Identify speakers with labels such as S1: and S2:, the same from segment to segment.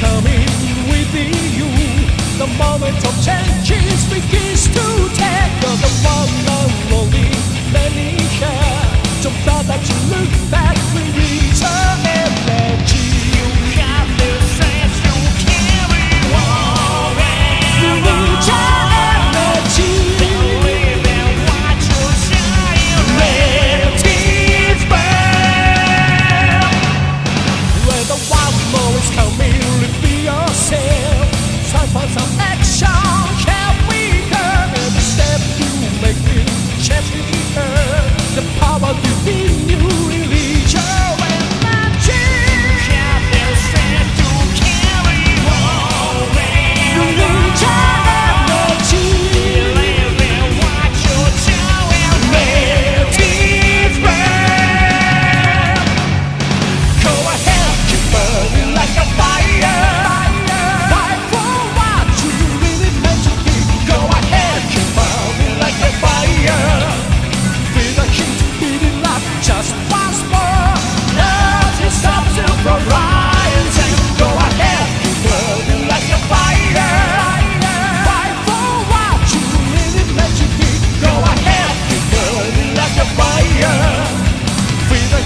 S1: coming within you. The moment of change begins to.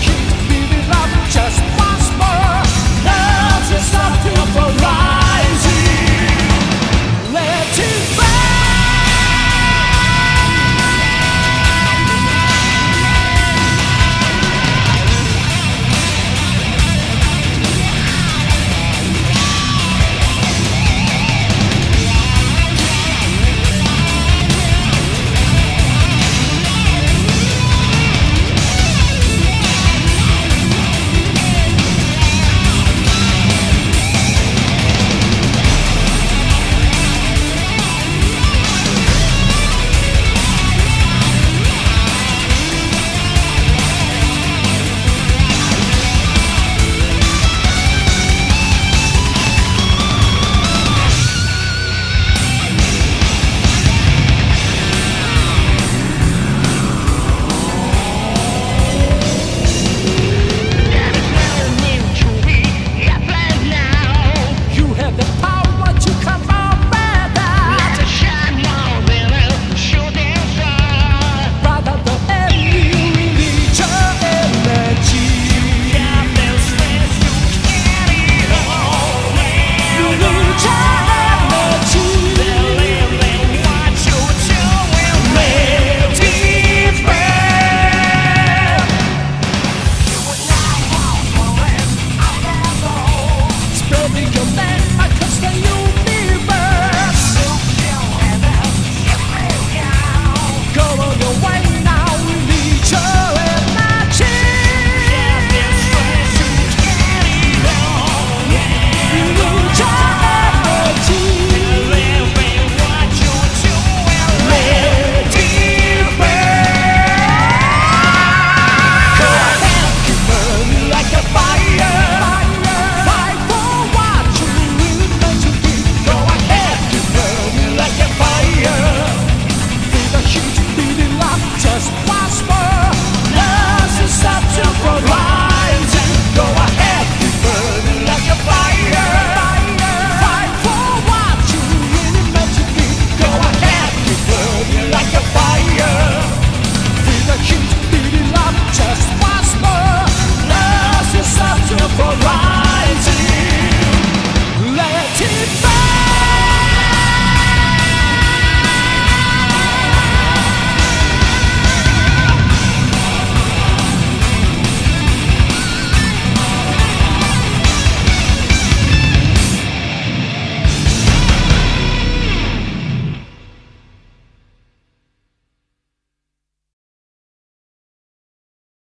S1: keep